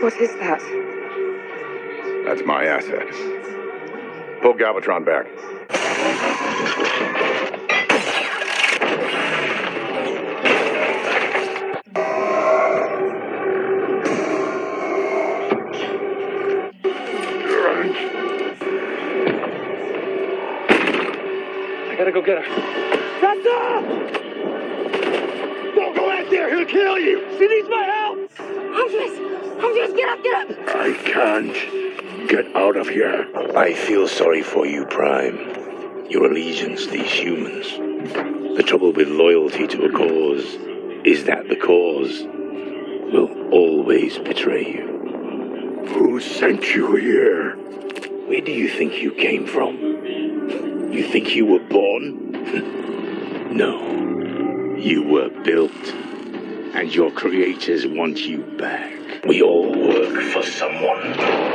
What is that? That's my asset. Pull Galvatron back. I gotta go get her. Doctor! Don't go out there, he'll kill you! She needs my help! Huntress! Huntress, get up, get up! I can't. Get out of here. I feel sorry for you, Prime. Your allegiance, to these humans. The trouble with loyalty to a cause is that the cause will always betray you. Who sent you here? Where do you think you came from? You think you were born? no. You were built. And your creators want you back. We all work for someone.